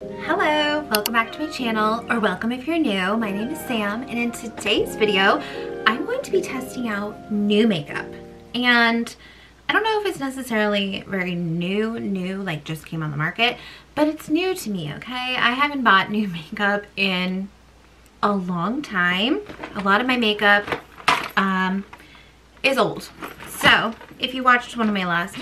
Hello, welcome back to my channel, or welcome if you're new. My name is Sam, and in today's video, I'm going to be testing out new makeup. And I don't know if it's necessarily very new, new, like just came on the market, but it's new to me, okay? I haven't bought new makeup in a long time. A lot of my makeup um, is old. So, if you watched one of my last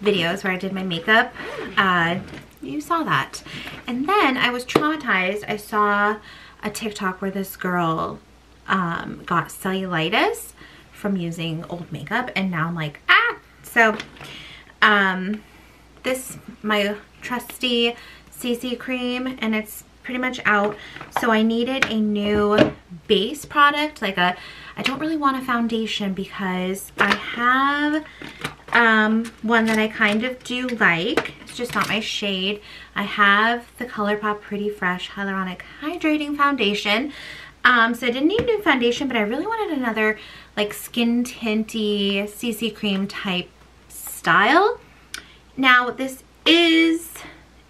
videos where I did my makeup, uh, you saw that. And then I was traumatized. I saw a TikTok where this girl um, got cellulitis from using old makeup and now I'm like, ah! So, um, this, my trusty CC cream and it's pretty much out. So I needed a new base product, like a, I don't really want a foundation because I have um, one that I kind of do like. It's just not my shade. I have the ColourPop Pretty Fresh Hyaluronic Hydrating Foundation. Um, so I didn't need new foundation, but I really wanted another like skin tinty CC cream type style. Now this is,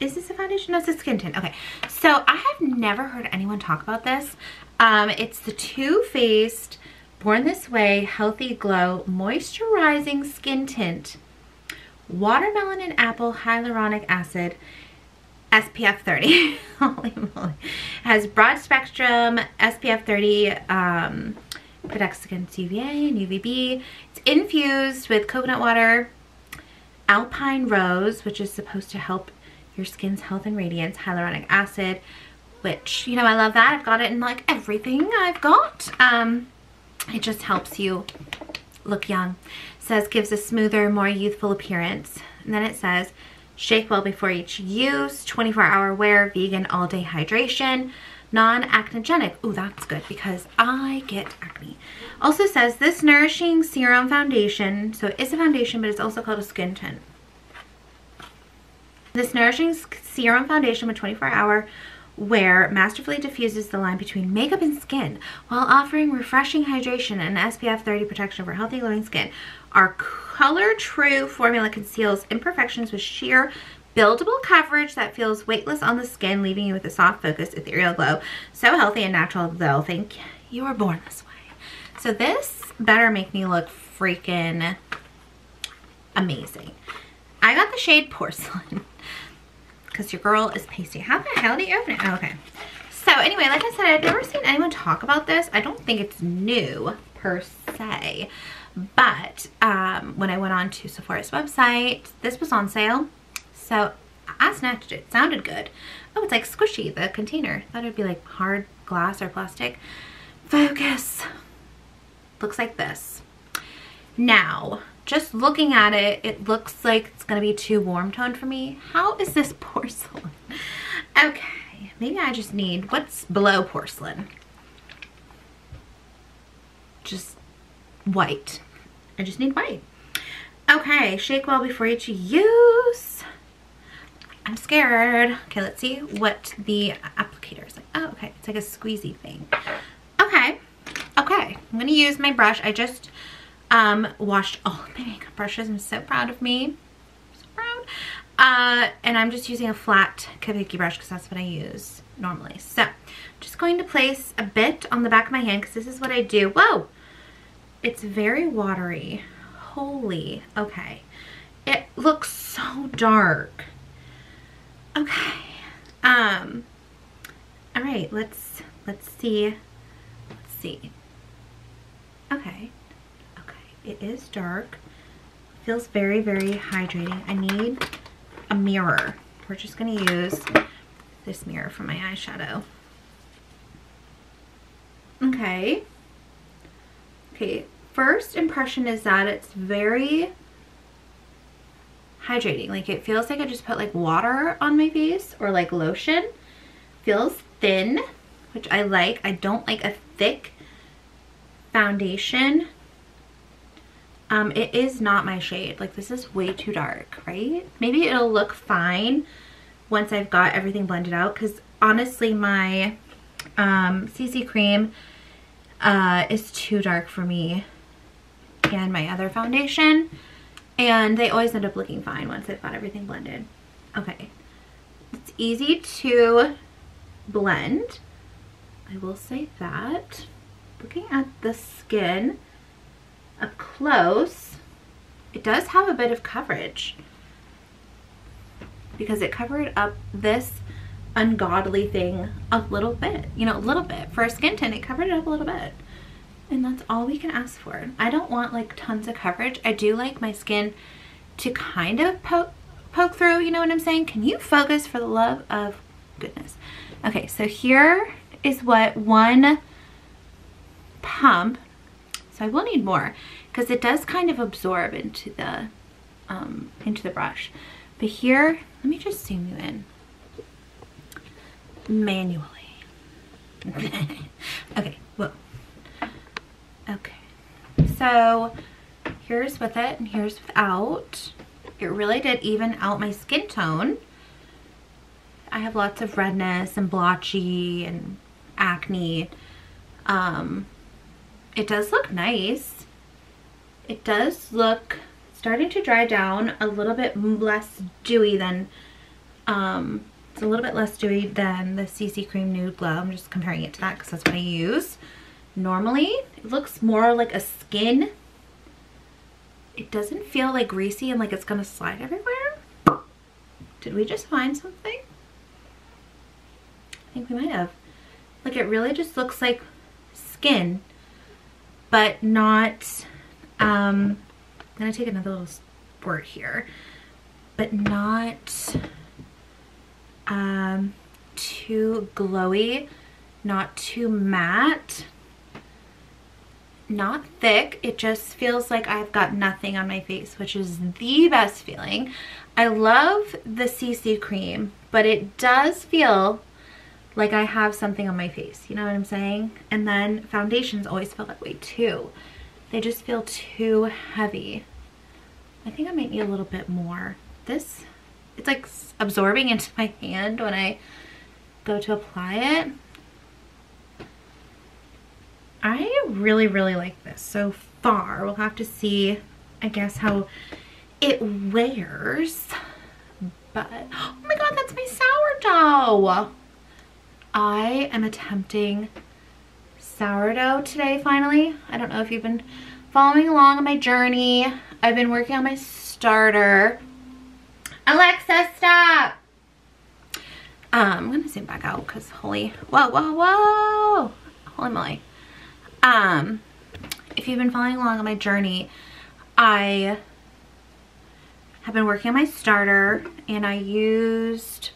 is this a foundation? No, it's a skin tint. Okay, so I have never heard anyone talk about this. Um, it's the Too Faced Born This Way Healthy Glow Moisturizing Skin Tint Watermelon and Apple Hyaluronic Acid SPF 30. Holy moly. Has broad spectrum SPF 30 um, protects against UVA and UVB. It's infused with coconut water, alpine rose, which is supposed to help your skin's health and radiance, hyaluronic acid, which, you know, I love that. I've got it in like everything I've got. Um, it just helps you look young. It says gives a smoother, more youthful appearance. And then it says shake well before each use, 24 hour wear, vegan all day hydration, non-acnogenic. Ooh, that's good because I get acne. Also says this nourishing serum foundation. So it is a foundation, but it's also called a skin tint. This nourishing serum foundation with 24 hour where masterfully diffuses the line between makeup and skin while offering refreshing hydration and SPF 30 protection for healthy glowing skin. Our Color True formula conceals imperfections with sheer buildable coverage that feels weightless on the skin, leaving you with a soft, focused, ethereal glow. So healthy and natural, they'll think you were born this way. So this better make me look freaking amazing. I got the shade Porcelain because your girl is pasty. How the hell do you open it? Oh, okay. So anyway, like I said, I've never seen anyone talk about this. I don't think it's new per se. But um, when I went on to Sephora's website, this was on sale. So I snatched it. Sounded good. Oh, it's like squishy, the container. Thought it'd be like hard glass or plastic. Focus. Looks like this. Now, just looking at it, it looks like it's to be too warm toned for me. How is this porcelain? Okay, maybe I just need, what's below porcelain? Just white. I just need white. Okay, shake well before each use. I'm scared. Okay, let's see what the applicator is like. Oh, okay, it's like a squeezy thing. Okay, okay, I'm gonna use my brush. I just um, washed all my makeup brushes. I'm so proud of me. So proud. Uh, and I'm just using a flat kabuki brush because that's what I use normally. So, just going to place a bit on the back of my hand because this is what I do. Whoa! It's very watery. Holy, okay. It looks so dark. Okay. Um, all right, let's, let's see. Let's see. Okay. It is dark. Feels very, very hydrating. I need a mirror. We're just going to use this mirror for my eyeshadow. Okay. Okay, first impression is that it's very hydrating. Like it feels like I just put like water on my face or like lotion. Feels thin, which I like. I don't like a thick foundation um, it is not my shade. Like this is way too dark, right? Maybe it'll look fine once I've got everything blended out because honestly my um, CC cream uh, is too dark for me and my other foundation and they always end up looking fine once I've got everything blended. Okay, let's easy to blend. I will say that. Looking at the skin up close, it does have a bit of coverage because it covered up this ungodly thing a little bit, you know, a little bit. For a skin tint, it covered it up a little bit. And that's all we can ask for. I don't want like tons of coverage. I do like my skin to kind of poke, poke through, you know what I'm saying? Can you focus for the love of goodness? Okay, so here is what one pump, so I will need more because it does kind of absorb into the, um, into the brush. But here, let me just zoom you in manually. okay, well, okay. So here's with it and here's without. It really did even out my skin tone. I have lots of redness and blotchy and acne. Um, it does look nice. It does look starting to dry down a little bit less dewy than um, it's a little bit less dewy than the CC Cream Nude Glow. I'm just comparing it to that because that's what I use. Normally, it looks more like a skin. It doesn't feel like greasy and like it's going to slide everywhere. Did we just find something? I think we might have. Like it really just looks like skin, but not, um, I'm going to take another little squirt here, but not um, too glowy, not too matte, not thick. It just feels like I've got nothing on my face, which is the best feeling. I love the CC cream, but it does feel like I have something on my face. You know what I'm saying? And then foundations always feel that way too. They just feel too heavy. I think I might need a little bit more. This it's like absorbing into my hand when I go to apply it. I really, really like this so far. We'll have to see, I guess, how it wears. But, oh my god, that's my sourdough. I am attempting sourdough today, finally. I don't know if you've been following along on my journey. I've been working on my starter Alexa, stop. Um, I'm gonna zoom back out because holy, whoa, whoa, whoa, holy moly. Um, if you've been following along on my journey, I have been working on my starter and I used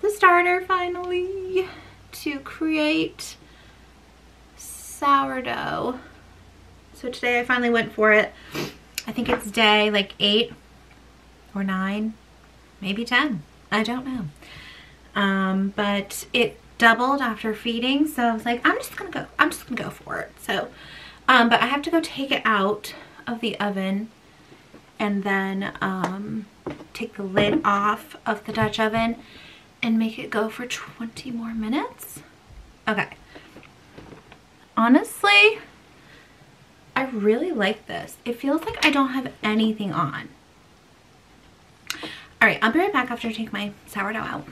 the starter finally to create sourdough. So today I finally went for it. I think it's day like eight or nine maybe 10. I don't know. Um, but it doubled after feeding. So I was like, I'm just gonna go, I'm just gonna go for it. So, um, but I have to go take it out of the oven and then um, take the lid off of the Dutch oven and make it go for 20 more minutes. Okay. Honestly, I really like this. It feels like I don't have anything on. All right, I'll be right back after I take my sourdough out.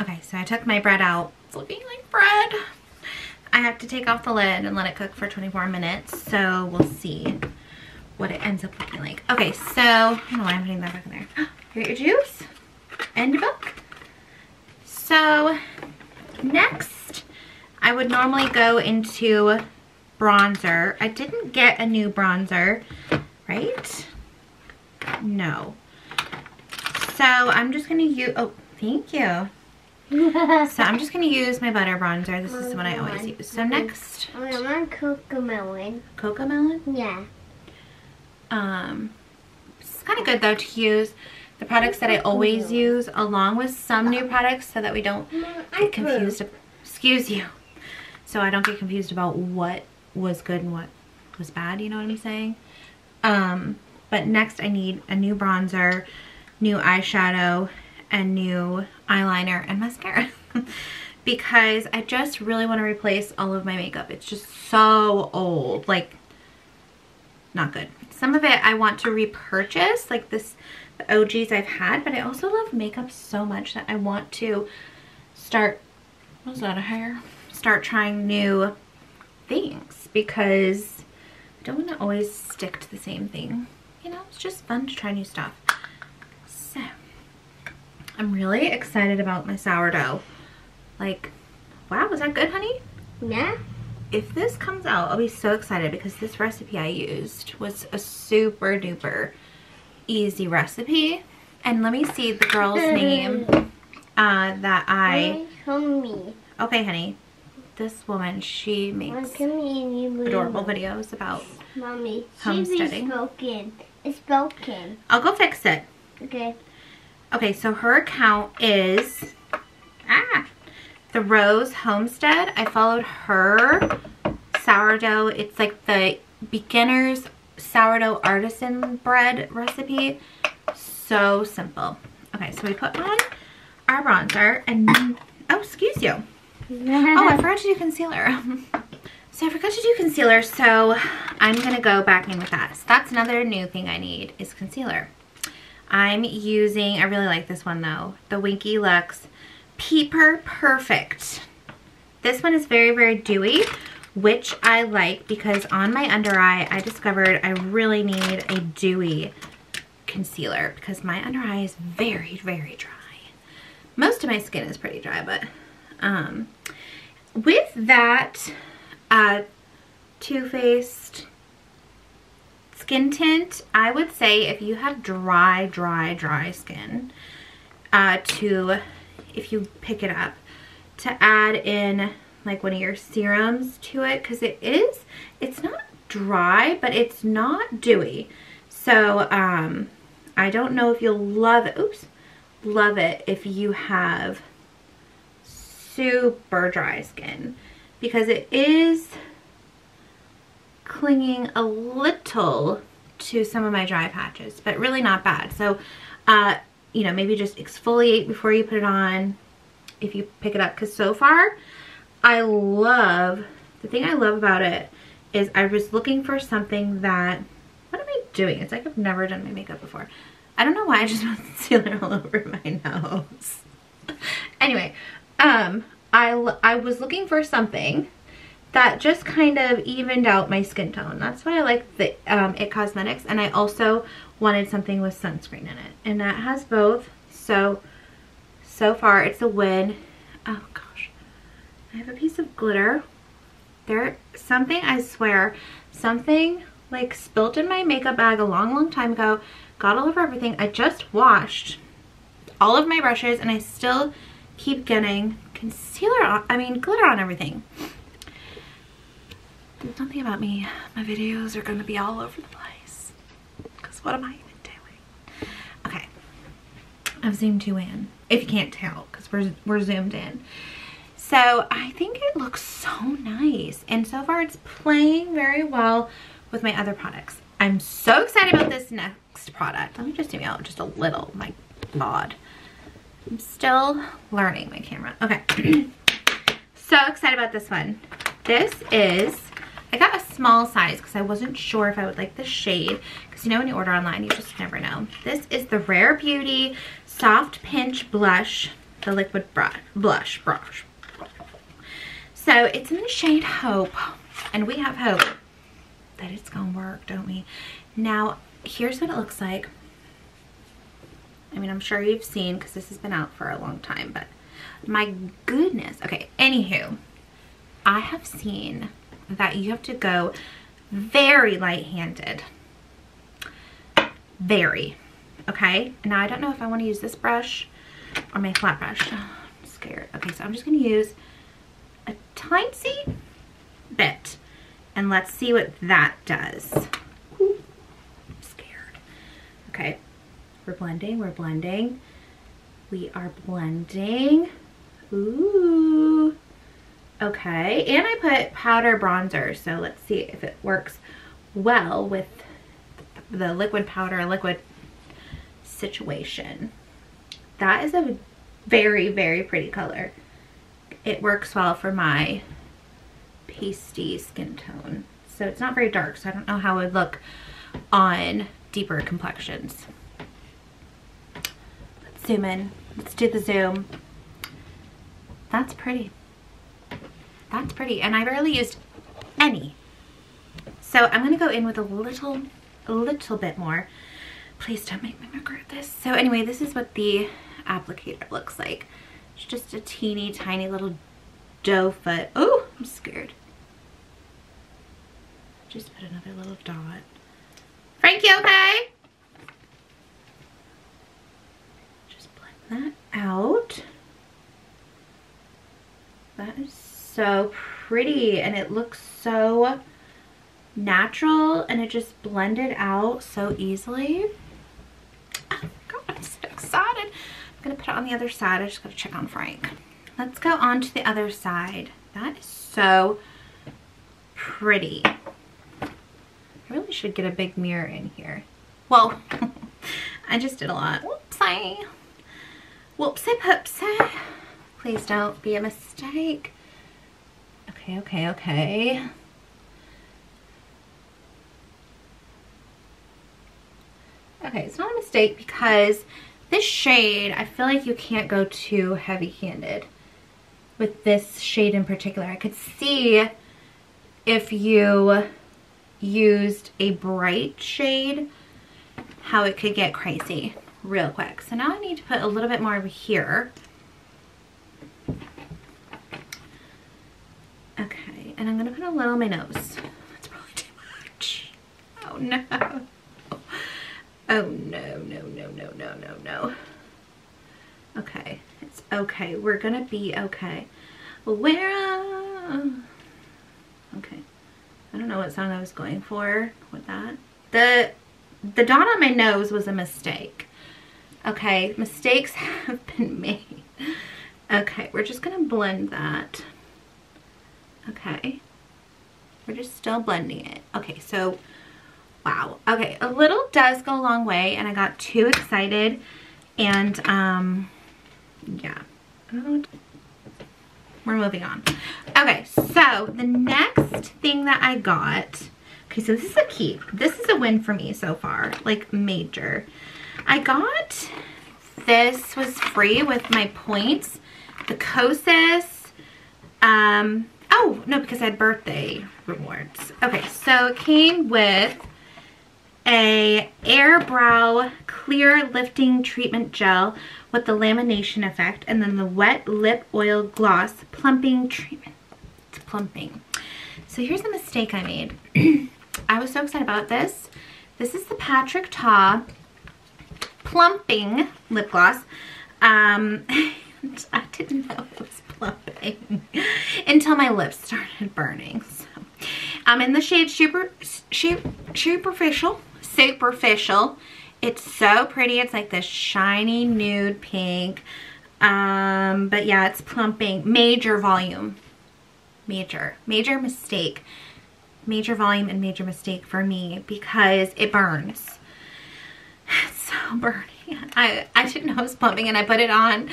Okay, so I took my bread out. It's looking like bread. I have to take off the lid and let it cook for 24 minutes. So we'll see what it ends up looking like. Okay, so, I don't know why I'm putting that back in there. Here your juice and your book. So next, I would normally go into bronzer. I didn't get a new bronzer, right? No. So I'm just going to use, oh, thank you. so I'm just going to use my butter bronzer. This is the one I always use. So next. I want Cocomelon. Cocoa melon? Yeah. Um, it's kind of good though to use the products that I always use along with some new products so that we don't get confused. Excuse you. So I don't get confused about what was good and what was bad, you know what I'm saying? Um, but next I need a new bronzer new eyeshadow and new eyeliner and mascara because I just really want to replace all of my makeup. It's just so old, like not good. Some of it I want to repurchase, like this OGs I've had, but I also love makeup so much that I want to start, was that a hair? Start trying new things because I don't want to always stick to the same thing. You know, it's just fun to try new stuff. So, I'm really excited about my sourdough. Like, wow, was that good, honey? Yeah. If this comes out, I'll be so excited because this recipe I used was a super duper easy recipe. And let me see the girl's name uh, that I... Okay, honey. This woman, she makes adorable videos about Mommy, homesteading. broken. It's broken. I'll go fix it. Okay. Okay, so her account is ah, the Rose Homestead. I followed her sourdough. It's like the beginner's sourdough artisan bread recipe. So simple. Okay, so we put on our bronzer and, oh, excuse you. Oh, I forgot to do concealer. so I forgot to do concealer, so I'm going to go back in with that. So that's another new thing I need is concealer. I'm using, I really like this one though, the Winky Lux Peeper Perfect. This one is very, very dewy, which I like because on my under eye, I discovered I really need a dewy concealer because my under eye is very, very dry. Most of my skin is pretty dry, but um, with that uh, Too Faced skin tint, I would say if you have dry, dry, dry skin, uh, to, if you pick it up, to add in like one of your serums to it because it is, it's not dry, but it's not dewy. So um, I don't know if you'll love it. Oops. Love it if you have super dry skin because it is clinging a little to some of my dry patches, but really not bad. So, uh, you know, maybe just exfoliate before you put it on if you pick it up. Because so far, I love, the thing I love about it is I was looking for something that, what am I doing? It's like I've never done my makeup before. I don't know why I just put concealer all over my nose. anyway, um, I, I was looking for something that just kind of evened out my skin tone. That's why I like the um, IT Cosmetics. And I also wanted something with sunscreen in it. And that has both. So, so far it's a win. Oh gosh. I have a piece of glitter. There, something, I swear, something like spilt in my makeup bag a long, long time ago. Got all over everything. I just washed all of my brushes and I still keep getting concealer on, I mean glitter on everything. Something about me, my videos are to be all over the place. Because what am I even doing? Okay. I've zoomed you in. If you can't tell, because we're, we're zoomed in. So I think it looks so nice. And so far it's playing very well with my other products. I'm so excited about this next product. Let me just zoom out just a little. My God. I'm still learning my camera. Okay. so excited about this one. This is I got a small size because I wasn't sure if I would like the shade. Because you know when you order online, you just never know. This is the Rare Beauty Soft Pinch Blush, the liquid brush, blush brush. So it's in the shade Hope. And we have hope that it's to work, don't we? Now, here's what it looks like. I mean, I'm sure you've seen because this has been out for a long time, but my goodness. Okay, anywho, I have seen that you have to go very light-handed. Very. Okay? Now I don't know if I want to use this brush or my flat brush. I'm scared. Okay, so I'm just going to use a tiny bit. And let's see what that does. Ooh, I'm scared. Okay. We're blending. We're blending. We are blending. Ooh. Okay, and I put powder bronzer, so let's see if it works well with the liquid powder, liquid situation. That is a very, very pretty color. It works well for my pasty skin tone. So it's not very dark, so I don't know how it would look on deeper complexions. Let's zoom in. Let's do the zoom That's pretty. That's pretty. And I barely used any. So I'm going to go in with a little, a little bit more. Please don't make me regret this. So anyway, this is what the applicator looks like. It's just a teeny tiny little doe foot. Oh, I'm scared. Just put another little dot. Frankie, okay? Just blend that out. That is so pretty and it looks so natural and it just blended out so easily. Oh God, I'm so excited. I'm gonna put it on the other side. I just gotta check on Frank. Let's go on to the other side. That is so pretty. I really should get a big mirror in here. Well, I just did a lot. Whoopsie. Whoopsie poopsie. Please don't be a mistake. Okay, okay, okay. Okay, it's not a mistake because this shade, I feel like you can't go too heavy-handed with this shade in particular. I could see if you used a bright shade, how it could get crazy real quick. So now I need to put a little bit more over here. Okay, and I'm gonna put a little on my nose. That's probably too much. Oh no. Oh no, no, no, no, no, no, no. Okay, it's okay. We're gonna be okay. Where, uh... Okay. I don't know what song I was going for with that. The, the dot on my nose was a mistake. Okay, mistakes have been made. Okay, we're just gonna blend that. Okay. We're just still blending it. Okay, so wow. Okay, a little does go a long way and I got too excited and um yeah. We're moving on. Okay, so the next thing that I got, okay, so this is a keep. This is a win for me so far, like major. I got, this was free with my points, the Kosas, um, oh, no, because I had birthday rewards. Okay, so it came with a air brow clear lifting treatment gel with the lamination effect and then the wet lip oil gloss plumping treatment. It's plumping. So here's the mistake i made. I was so excited about this. This is the Patrick Ta plumping lip gloss. Um i didn't know it was plumping until my lips started burning so. I'm in the shade super super superficial superficial. It's so pretty. It's like this shiny nude pink. Um, but yeah, it's plumping. Major volume. Major. Major mistake. Major volume and major mistake for me because it burns. It's so burning. I, I didn't know it was plumping and I put it on.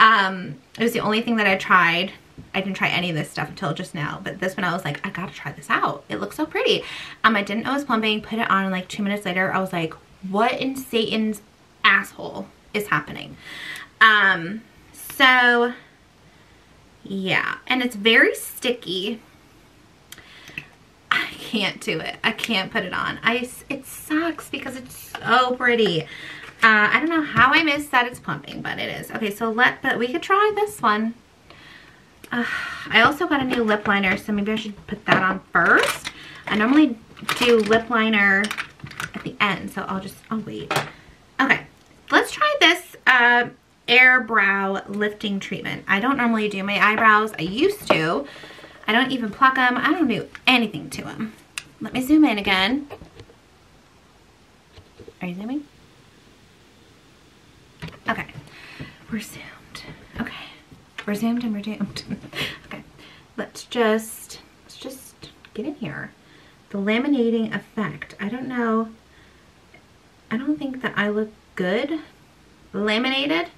Um, it was the only thing that I tried I didn't try any of this stuff until just now, but this one I was like, I gotta try this out. It looks so pretty. Um, I didn't know it was plumping, put it on and like two minutes later, I was like, what in Satan's asshole is happening? Um, so yeah, and it's very sticky. I can't do it. I can't put it on. I, it sucks because it's so pretty. Uh, I don't know how I missed that it's plumping, but it is. Okay, so let, but we could try this one. Uh, I also got a new lip liner, so maybe I should put that on first. I normally do lip liner at the end, so I'll just, I'll wait. Okay, let's try this uh, Air Brow Lifting Treatment. I don't normally do my eyebrows. I used to. I don't even pluck them. I don't do anything to them. Let me zoom in again. Are you zooming? Okay, we're zoomed. Zoomed and doomed. okay, let's just, let's just get in here. The laminating effect. I don't know. I don't think that I look good laminated,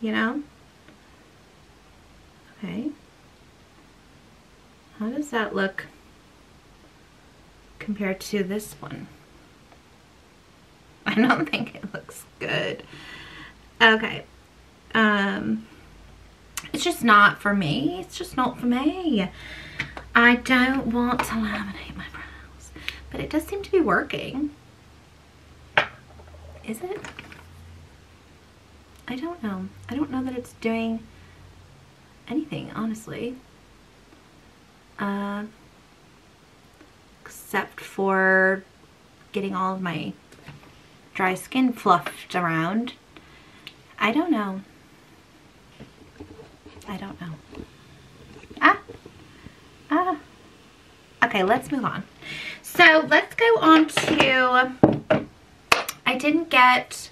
you know? Okay. How does that look compared to this one? I don't think it looks good. Okay. Um, It's just not for me. It's just not for me. I don't want to laminate my brows. But it does seem to be working. Is it? I don't know. I don't know that it's doing anything, honestly. Uh, except for getting all of my dry skin fluffed around. I don't know. I don't know. Ah. Ah. Okay, let's move on. So let's go on to, I didn't get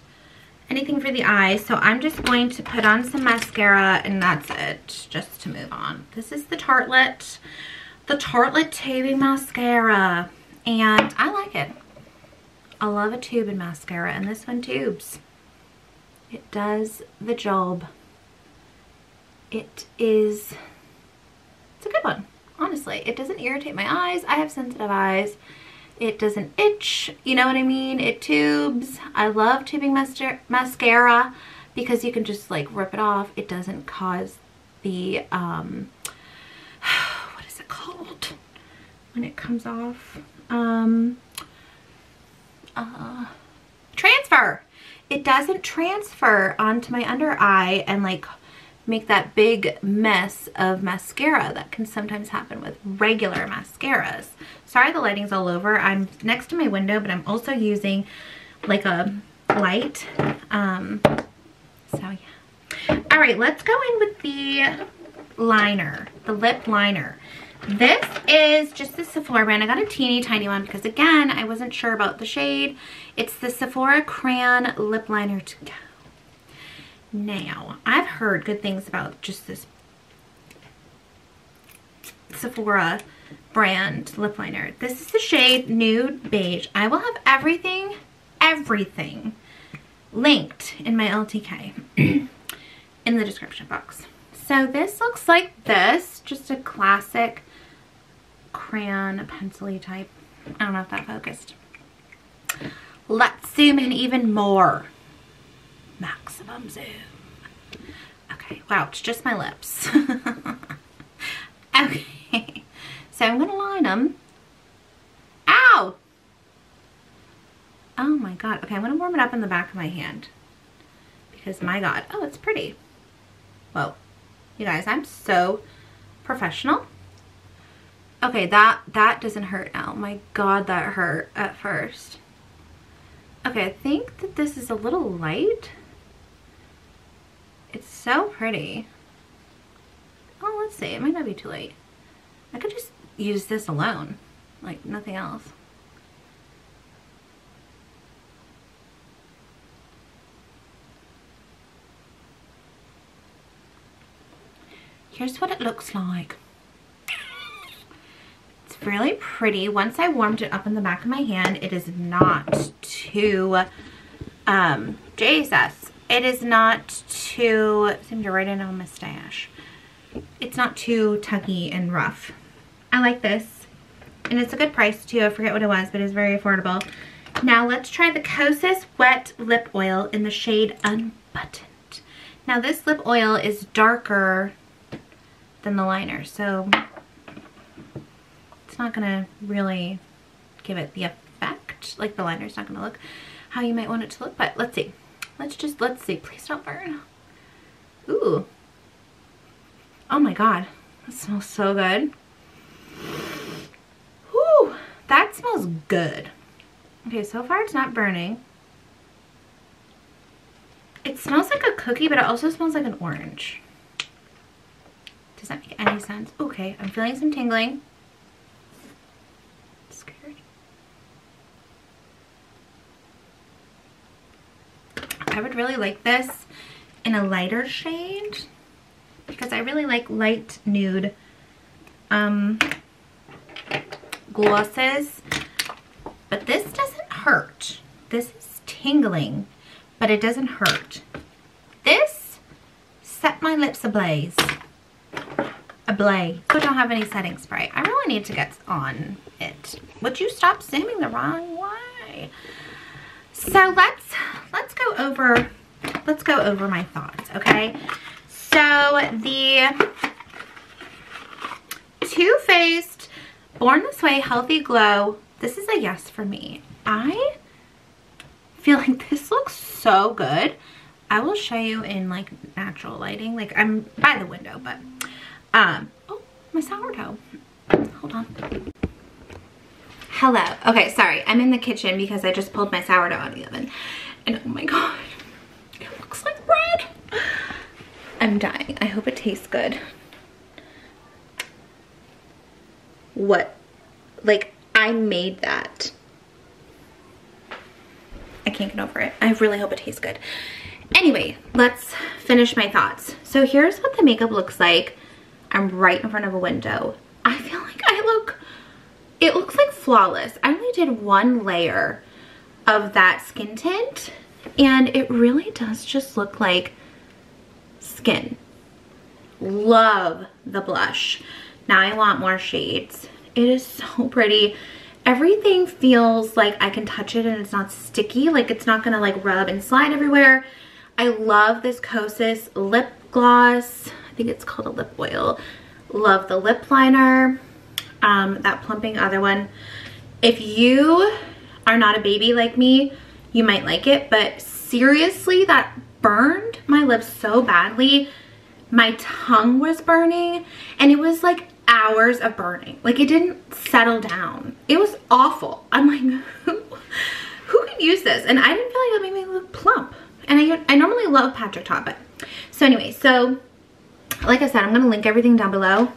anything for the eyes, so I'm just going to put on some mascara and that's it, just to move on. This is the Tartelette, the Tartelette Tubing Mascara, and I like it. I love a tube in mascara, and this one tubes. It does the job. It is, it's a good one, honestly. It doesn't irritate my eyes. I have sensitive eyes. It doesn't itch, you know what I mean? It tubes. I love tubing mascara because you can just like rip it off. It doesn't cause the, um, what is it called when it comes off? Um, uh, transfer. It doesn't transfer onto my under eye and like make that big mess of mascara that can sometimes happen with regular mascaras. Sorry the lighting's all over. I'm next to my window, but I'm also using like a light. Um, so yeah. All right, let's go in with the liner, the lip liner. This is just the Sephora brand. I got a teeny tiny one because again, I wasn't sure about the shade. It's the Sephora Crayon Lip Liner. Now, I've heard good things about just this Sephora brand lip liner. This is the shade Nude Beige. I will have everything, everything linked in my LTK in the description box. So this looks like this, just a classic crayon pencil type. I don't know if that focused. Let's zoom in even more. Maximum zoom. Okay, wow, it's just my lips. okay, so I'm gonna line them. Ow! Oh my god. Okay, I'm gonna warm it up in the back of my hand. Because my god. Oh, it's pretty. Whoa. You guys, I'm so professional. Okay, that, that doesn't hurt now. My God, that hurt at first. Okay, I think that this is a little light. It's so pretty. Oh, let's see. It might not be too late. I could just use this alone, like nothing else. Here's what it looks like It's really pretty. Once I warmed it up in the back of my hand, it is not too, um, Jesus, it is not too, seem to write in on mustache. It's not too tuggy and rough. I like this. And it's a good price too. I forget what it was, but it's very affordable. Now let's try the Kosas Wet Lip Oil in the shade Unbuttoned. Now this lip oil is darker than the liner, so it's not gonna really give it the effect, like the liner's not gonna look how you might want it to look, but let's see. Let's just, let's see, please don't burn. Ooh. Oh my God, that smells so good. Whew, that smells good. Okay, so far it's not burning. It smells like a cookie, but it also smells like an orange. Does that make any sense? Okay, I'm feeling some tingling. I would really like this in a lighter shade because I really like light nude um, glosses. But this doesn't hurt. This is tingling, but it doesn't hurt. This set my lips ablaze. Ablaze. I don't have any setting spray. I really need to get on it. Would you stop zooming the wrong way? So let's let's go over let's go over my thoughts, okay? So the Too Faced Born This Way Healthy Glow, this is a yes for me. I feel like this looks so good. I will show you in like natural lighting. Like I'm by the window, but um, oh, my sourdough. Hold on. Hello. Okay, sorry. I'm in the kitchen because I just pulled my sourdough out of the oven. And oh my god, it looks like bread. I'm dying. I hope it tastes good. What? Like, I made that. I can't get over it. I really hope it tastes good. Anyway, let's finish my thoughts. So here's what the makeup looks like. I'm right in front of a window. I feel like I look, it looks like flawless. I only did one layer of that skin tint and it really does just look like skin. Love the blush. Now I want more shades. It is so pretty. Everything feels like I can touch it and it's not sticky. Like it's not gonna like rub and slide everywhere. I love this Kosas lip gloss. I think it's called a lip oil. Love the lip liner. Um, that plumping other one. If you are not a baby like me, you might like it, but seriously, that burned my lips so badly. My tongue was burning and it was like hours of burning. Like it didn't settle down. It was awful. I'm like, who, who can use this? And I didn't feel like that made me look plump. And I, I normally love Patrick Ta, but so anyway, so like I said, I'm gonna link everything down below.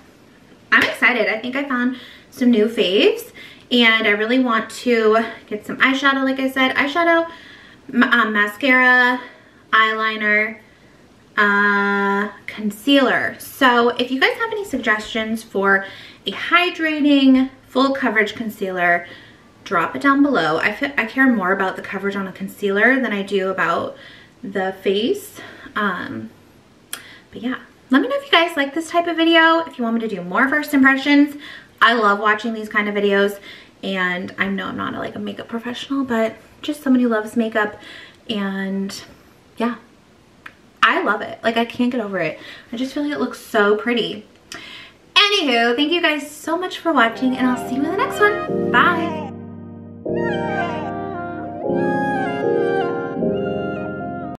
I'm excited. I think I found some new faves and I really want to get some eyeshadow, like I said, eyeshadow, um, mascara, eyeliner, uh, concealer. So if you guys have any suggestions for a hydrating full coverage concealer, drop it down below. I, I care more about the coverage on a concealer than I do about the face. Um, but yeah, let me know if you guys like this type of video, if you want me to do more first impressions. I love watching these kind of videos and I know I'm not a, like a makeup professional, but just someone who loves makeup and yeah, I love it. Like I can't get over it. I just feel like it looks so pretty. Anywho, thank you guys so much for watching and I'll see you in the next one. Bye.